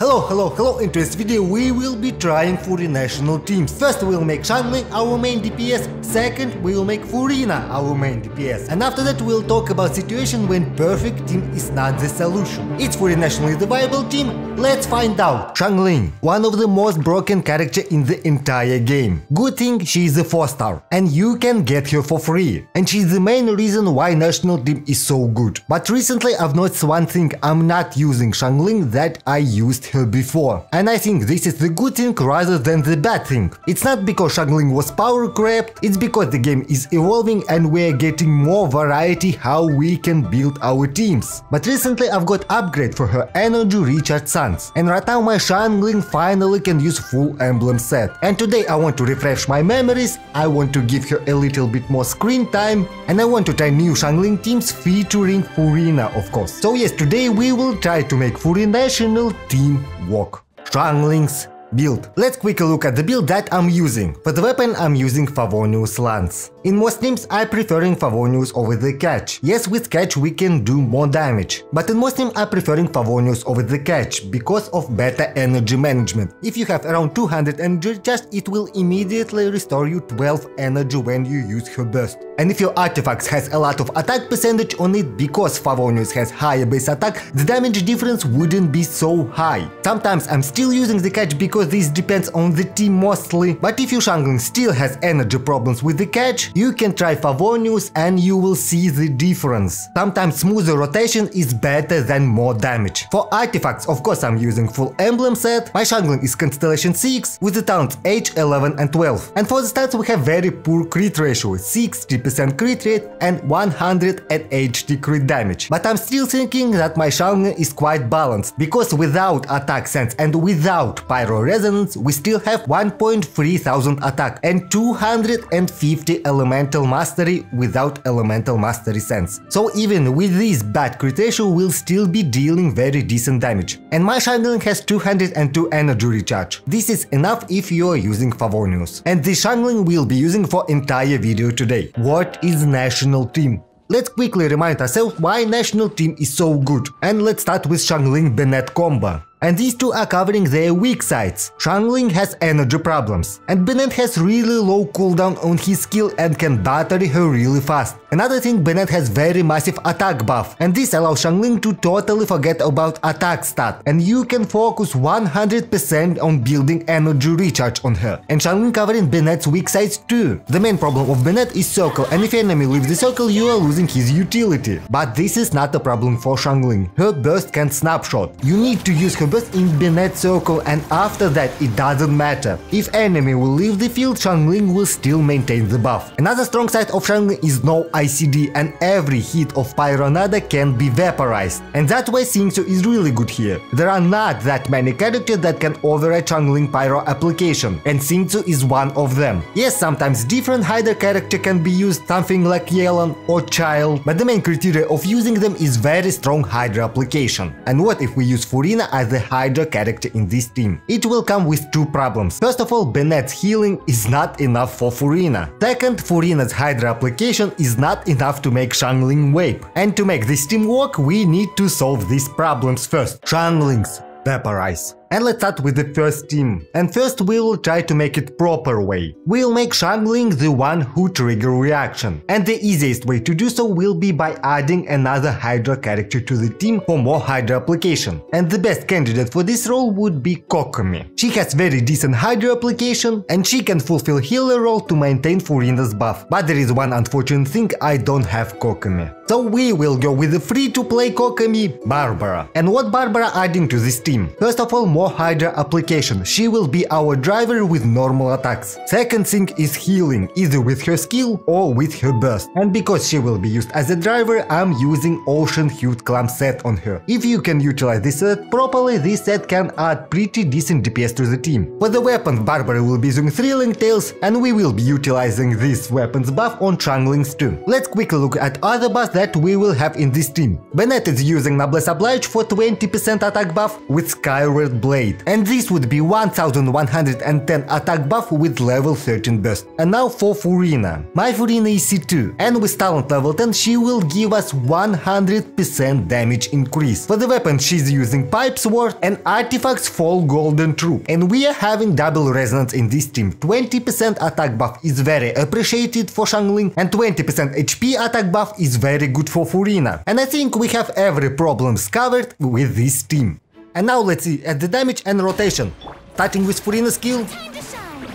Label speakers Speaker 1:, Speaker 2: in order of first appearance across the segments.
Speaker 1: Hello, hello, hello, in this video we will be trying the national teams. First we'll make Xiangling our main DPS, second we'll make Furina our main DPS. And after that we'll talk about situation when perfect team is not the solution. For the nationally the viable team? Let's find out. Xiangling, one of the most broken character in the entire game. Good thing she is a 4 star and you can get her for free. And she's the main reason why national team is so good. But recently I've noticed one thing, I'm not using Xiangling that I used her uh, before. And I think this is the good thing rather than the bad thing. It's not because Xiangling was power crept, it's because the game is evolving and we're getting more variety how we can build our teams. But recently I've got upgrade for her energy recharge sands. And right now my Xiangling finally can use full emblem set. And today I want to refresh my memories, I want to give her a little bit more screen time, and I want to try new Xiangling teams featuring Furina of course. So yes, today we will try to make Furinational team walk. Xiangling's build. Let's quickly look at the build that I'm using. For the weapon I'm using Favonius Lance. In most teams I preferring Favonius over the catch. Yes, with catch we can do more damage, but in most teams I preferring Favonius over the catch because of better energy management. If you have around 200 energy just it will immediately restore you 12 energy when you use her burst. And if your artifact has a lot of attack percentage on it because Favonius has higher base attack, the damage difference wouldn't be so high. Sometimes I'm still using the catch because this depends on the team mostly, but if your Xiangling still has energy problems with the catch, you can try Favonius and you will see the difference. Sometimes smoother rotation is better than more damage. For artifacts, of course I'm using full emblem set, my Xiangling is Constellation 6 with the talents H, 11 and 12. And for the stats we have very poor crit ratio, 60% crit rate and 100 at HD crit damage. But I'm still thinking that my Xiangling is quite balanced, because without attack sands and without pyro resonance we still have 1.3 thousand attack and 250 elemental mastery without elemental mastery sands. So even with this bad crit we'll still be dealing very decent damage. And my Xiangling has 202 energy recharge. This is enough if you're using Favonius. And this Xiangling we'll be using for entire video today. What is national team? Let's quickly remind ourselves why national team is so good. And let's start with Xiangling Bennett combo and these two are covering their weak sides. Xiangling has energy problems, and Bennett has really low cooldown on his skill and can battery her really fast. Another thing, Bennett has very massive attack buff, and this allows Xiangling to totally forget about attack stat, and you can focus 100% on building energy recharge on her. And Xiangling covering Bennett's weak sides too. The main problem of Bennett is circle, and if enemy leaves the circle, you are losing his utility. But this is not a problem for Xiangling. Her burst can snapshot. You need to use her in Bennett circle and after that it doesn't matter. If enemy will leave the field, Xiangling will still maintain the buff. Another strong side of Xiangling is no ICD and every hit of Pyronado can be vaporized. And that way Xingqiu is really good here. There are not that many characters that can override Xiangling Pyro application, and Xingqiu is one of them. Yes, sometimes different Hydro character can be used, something like Yelan or Childe, but the main criteria of using them is very strong Hydro application. And what if we use Furina as the Hydro character in this team. It will come with two problems. First of all, Bennett's healing is not enough for Furina. Second, Furina's Hydro application is not enough to make Xiangling vape. And to make this team work, we need to solve these problems first. Xianglings vaporize. And let's start with the first team. And first we will try to make it proper way. We'll make Xiangling the one who trigger reaction. And the easiest way to do so will be by adding another Hydro character to the team for more Hydro application. And the best candidate for this role would be Kokomi. She has very decent Hydro application and she can fulfill healer role to maintain Furina's buff. But there is one unfortunate thing, I don't have Kokomi. So we will go with the free-to-play Kokomi, Barbara. And what Barbara adding to this team? First of all, more Hydro application. She will be our driver with normal attacks. Second thing is healing, either with her skill or with her burst. And because she will be used as a driver, I'm using Ocean Hued Clam set on her. If you can utilize this set properly, this set can add pretty decent DPS to the team. For the weapons, Barbara will be using Thrilling Tales, and we will be utilizing this weapons buff on Xianglings too. Let's quickly look at other buffs that we will have in this team. Bennett is using Noblesse Oblige for 20% attack buff with Skyward Blade. And this would be 1110 attack buff with level 13 burst. And now for Furina. My Furina is C2 and with talent level 10 she will give us 100% damage increase. For the weapon she's using Pipe Sword and artifacts Fall Golden Troupe. And we are having double resonance in this team. 20% attack buff is very appreciated for Xiangling and 20% HP attack buff is very good for Furina. And I think we have every problems covered with this team. And now let's see at the damage and rotation. Starting with Furina's skill,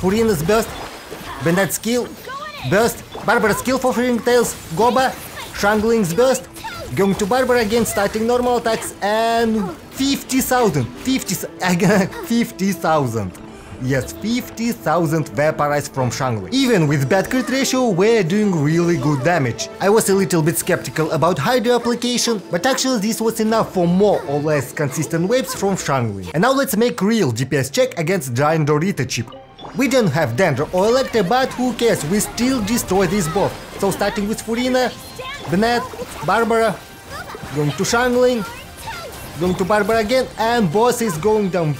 Speaker 1: Furina's burst, Bennett skill, burst, Barbara skill for Freeing Tails, Guoba, Xiangling's burst, going to Barbara again starting normal attacks. And 50,000, 50, 50,000. Yes, 50,000 Vaporize from Xiangling. Even with bad crit ratio, we're doing really good damage. I was a little bit skeptical about Hydra application, but actually this was enough for more or less consistent vapes from Xiangling. And now let's make real DPS check against Giant Dorito chip. We don't have Danger or Electro, but who cares, we still destroy this boss. So starting with Furina, Bennett, Barbara, going to Xiangling, going to Barbara again, and boss is going down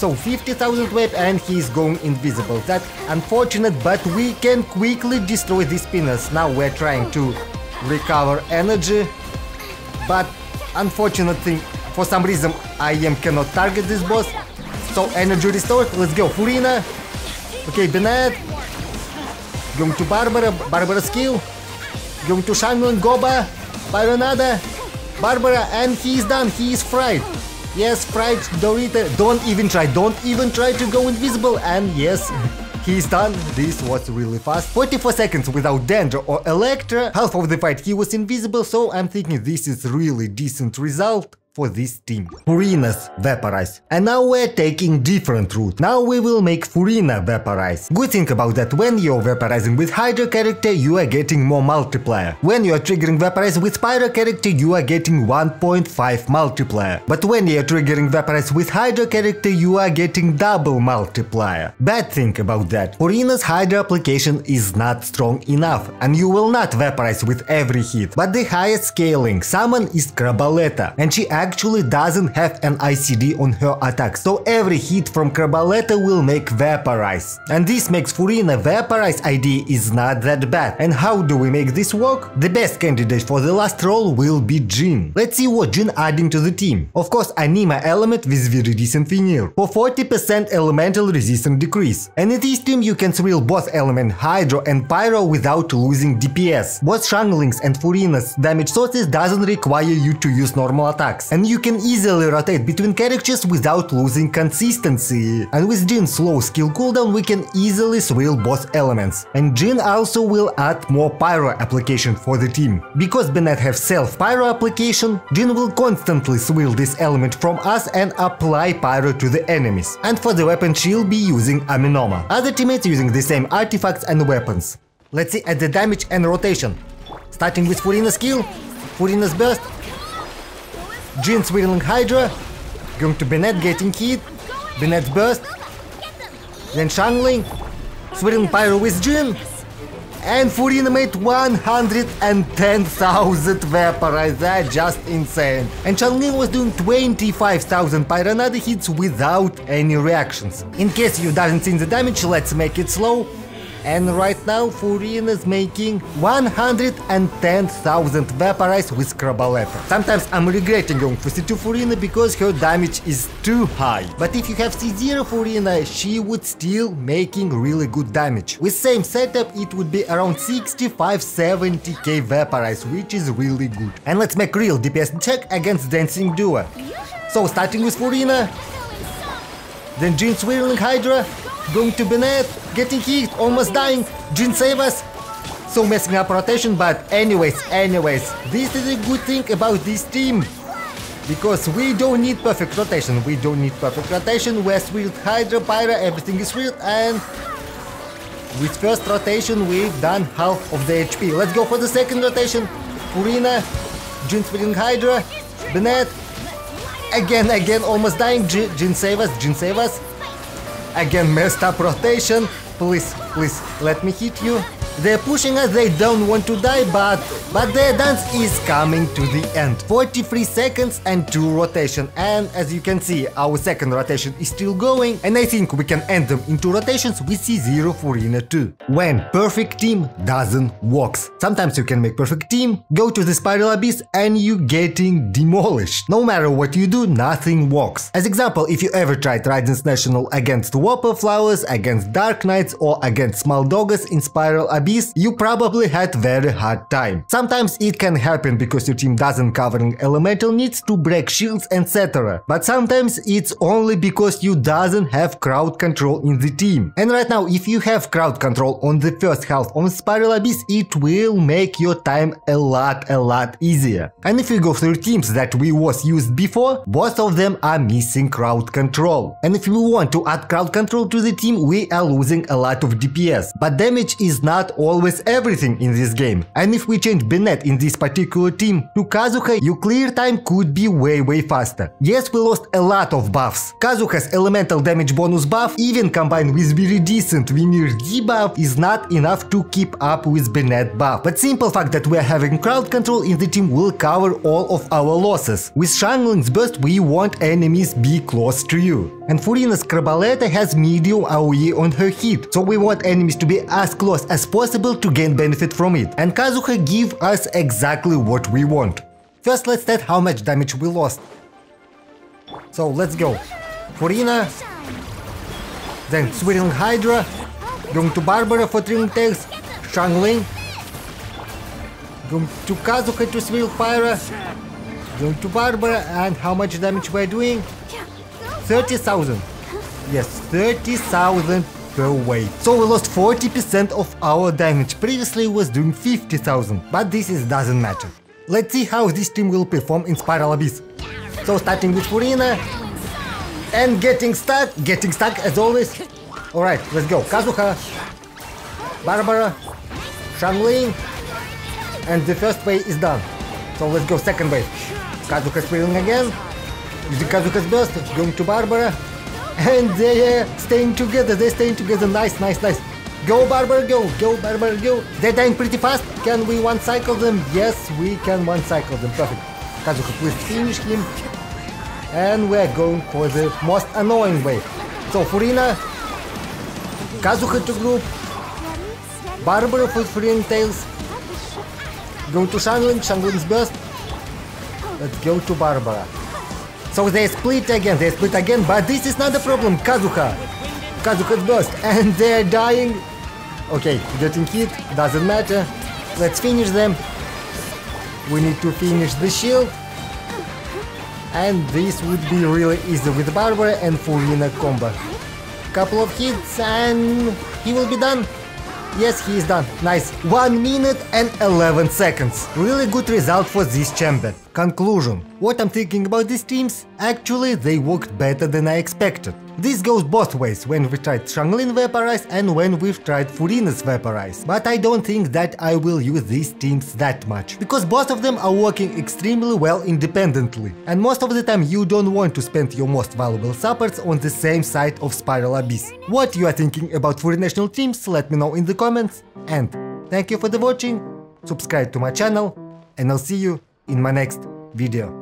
Speaker 1: so 50,000 vape and he's going invisible. That's unfortunate, but we can quickly destroy these spinners. Now we're trying to recover energy, but unfortunate thing, for some reason I am cannot target this boss. So energy restored, let's go. Furina, okay, Bennett, going to Barbara, Barbara skill, going to Xiangling, Guoba, Pyronado, Barbara, and he's done, he is fried. Yes, Fried Dorito, don't even try, don't even try to go invisible and yes, he's done. This was really fast. 44 seconds without Danger or Electro. Half of the fight he was invisible, so I'm thinking this is really decent result for this team. Furina's Vaporize. And now we're taking different route. Now we will make Furina Vaporize. Good thing about that, when you're vaporizing with Hydro character, you are getting more multiplier. When you're triggering Vaporize with Pyro character, you are getting 1.5 multiplier. But when you're triggering Vaporize with Hydro character, you are getting double multiplier. Bad thing about that, Furina's Hydro application is not strong enough, and you will not Vaporize with every hit. But the highest scaling summon is Crabaletta, and she actually doesn't have an ICD on her attack, so every hit from Crabaletta will make Vaporize. And this makes Furina Vaporize ID is not that bad. And how do we make this work? The best candidate for the last role will be Jean. Let's see what Jean adding to the team. Of course, Anemo element with Viridescent Venerer for 40% elemental resistance decrease. And in this team you can thrill both element Hydro and Pyro without losing DPS. Both Xiangling's and Furina's damage sources doesn't require you to use normal attacks and you can easily rotate between characters without losing consistency. And with Jean's slow skill cooldown we can easily swirl both elements. And Jean also will add more pyro application for the team. Because Bennett have self pyro application, Jean will constantly swirl this element from us and apply pyro to the enemies. And for the weapon she'll be using Amenoma. Other teammates using the same artifacts and weapons. Let's see at the damage and rotation. Starting with Furina's skill, Furina's burst, Jean swirling Hydro, going to Bennett getting hit, Bennett's burst, then Xiangling, swirling Pyro with Jean, and Furina made 110,000 Vaporize, that's just insane. And Xiangling was doing 25,000 Pyronado hits without any reactions. In case you didn't see the damage, let's make it slow. And right now Furina is making 110,000 Vaporize with Crabaletta. Sometimes I'm regretting going for C2 Furina because her damage is too high. But if you have C0 Furina, uh, she would still making really good damage. With same setup it would be around 65-70k Vaporize, which is really good. And let's make real DPS check against Dancing Duo. So starting with Furina, uh, then Jean Swirling Hydro, going to Bennett, getting hit, almost dying, Jean save us. So messing up rotation, but anyways, anyways, this is a good thing about this team. Because we don't need perfect rotation, we don't need perfect rotation, we're Swirled Hydro, Pyro, everything is Swirled, and with first rotation we've done half of the HP. Let's go for the second rotation. Furina, Jean Swirling Hydro, Bennett, again, again, almost dying, Jean save us, Jean save us. Again, messed up rotation. Please, please, let me hit you. They're pushing us, they don't want to die, but but their dance is coming to the end. 43 seconds and 2 rotation and as you can see our second rotation is still going and I think we can end them in 2 rotations with C0 Furina 2. When perfect team doesn't works. Sometimes you can make perfect team, go to the spiral abyss and you getting demolished. No matter what you do, nothing works. As example, if you ever tried Raiden's National against Whopper Flowers, against Dark Knights or against Small Doggers in Spiral Abyss, you probably had very hard time. Sometimes it can happen because your team doesn't covering elemental needs to break shields etc. But sometimes it's only because you doesn't have crowd control in the team. And right now if you have crowd control on the first half on Spiral Abyss, it will make your time a lot a lot easier. And if you go through teams that we was used before, both of them are missing crowd control. And if we want to add crowd control to the team, we are losing a lot of DPS. But damage is not always everything in this game. And if we change Bennett in this particular team to Kazuha, your clear time could be way way faster. Yes, we lost a lot of buffs. Kazuha's elemental damage bonus buff, even combined with very decent Vimir debuff, is not enough to keep up with Bennett buff. But simple fact that we are having crowd control in the team will cover all of our losses. With Xiangling's burst we want enemies be close to you. And Furina's Crabaletta has medium AoE on her hit, so we want enemies to be as close as possible to gain benefit from it. And Kazuha give us exactly what we want. First let's test how much damage we lost. So let's go. Furina, then Swirling Hydro, going to Barbara for Thrilling Tales, Xiangling, going to Kazuha to Swirl Pyro, going to Barbara, and how much damage we're doing? 30,000. Yes, 30,000 per. So we lost 40% of our damage. Previously was doing 50,000, but this is doesn't matter. Let's see how this team will perform in Spiral Abyss. So starting with Furina and getting stuck, getting stuck as always. Alright, let's go. Kazuha, Barbara, Xiangling, and the first wave is done. So let's go second wave. Kazuha spilling again. The Kazuha's burst, going to Barbara. And they're uh, staying together, they're staying together. Nice, nice, nice. Go Barbara, go, go Barbara, go. They're dying pretty fast. Can we one cycle them? Yes, we can one cycle them. Perfect. Kazuha, please finish him. And we're going for the most annoying way. So Furina, Kazuha to group, Barbara for Furina Tails, go to Xiangling, Xiangling's burst. Let's go to Barbara. So they split again, they split again, but this is not the problem, Kazuha. Kazuha's burst, and they're dying. Okay, getting hit, doesn't matter. Let's finish them. We need to finish the shield. And this would be really easy with Barbara and Furina combo. Couple of hits and he will be done. Yes, he is done. Nice. 1 minute and 11 seconds. Really good result for this chamber. Conclusion. What I'm thinking about these teams? Actually, they worked better than I expected. This goes both ways when we tried Xiangling Vaporize and when we've tried Furina's Vaporize. But I don't think that I will use these teams that much. Because both of them are working extremely well independently. And most of the time you don't want to spend your most valuable supports on the same side of Spiral Abyss. What you are thinking about Furinational teams, let me know in the comments. And thank you for the watching, subscribe to my channel, and I'll see you in my next video.